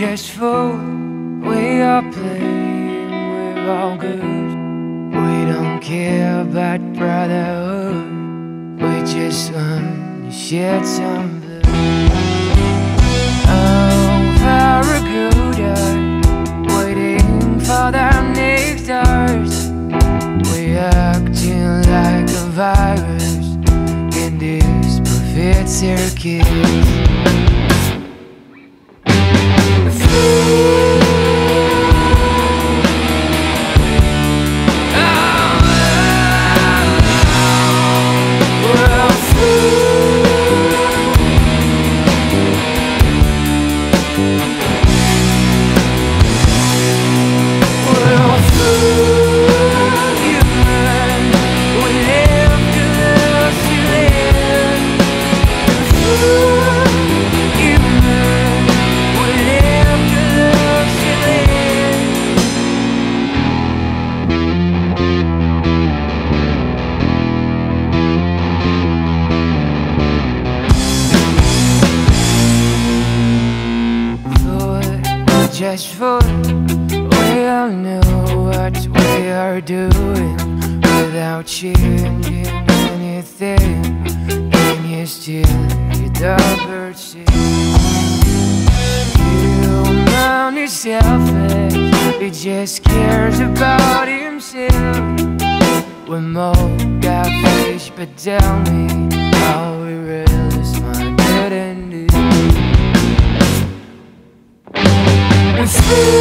just fool. We are playing, we're all good. We don't care about brotherhood. We just want to shed some. Oh, waiting for the nectars. We acting like a virus in this perfect circuit. Just for we all know what we are doing without changing anything. Can you still hear the birds sing? You is selfish, he just cares about himself. We're more got fish, but tell me how we really It's